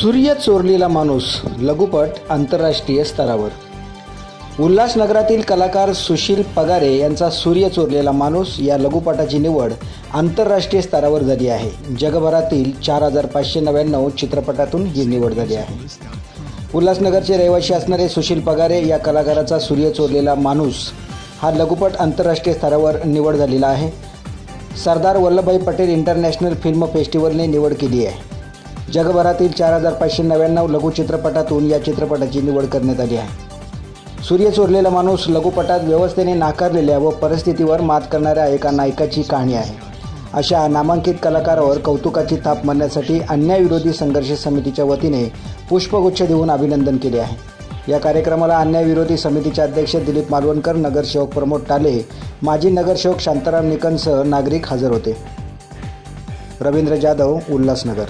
सूर्य चोरलेला माणूस लघुपट आंतरराष्ट्रीय स्तरावर. उल्हासनगरातील कलाकार सुशील पगारे यांचा सूर्य चोरलेला माणूस या लघुपटाची निवड आंतरराष्ट्रीय स्तरावर झाली आहे. जगभरातील चार हजार पाचशे नव्याण्णव चित्रपटातून ही निवड झाली आहे. उल्हासनगरचे रहिवासी असणारे सुशील पगारे या कलाकाराचा सूर्य चोरलेला माणूस हा लघुपट आंतरराष्ट्रीय स्तरावर निवड झालेला आहे. सरदार वल्लभभाई पटेल इंटरनॅशनल फिल्म फेस्टिवलने निवड केली आहे. जगभरातील चार हजार पाचशे नव्याण्णव लघुचित्रपटातून या चित्रपटाची निवड करण्यात आली आहे. सूर्य चोरलेला माणूस लघुपटात व्यवस्थेने नाकारलेल्या व परिस्थितीवर मात करणाऱ्या एका नायकाची कहाणी आहे. अशा नामांकित कलाकारावर कौतुकाची थाप मारण्यासाठी अन्यायविरोधी संघर्ष समितीच्या वतीने पुष्पगुच्छ देऊन अभिनंदन केले आहे. या कार्यक्रमाला अन्यायविरोधी समितीचे अध्यक्ष दिलीप मालवणकर नगरसेवक प्रमोद टाले माजी नगरसेवक शांताराम निकनसह नागरिक हजर होते. रवींद्र जाधव उल्हासनगर.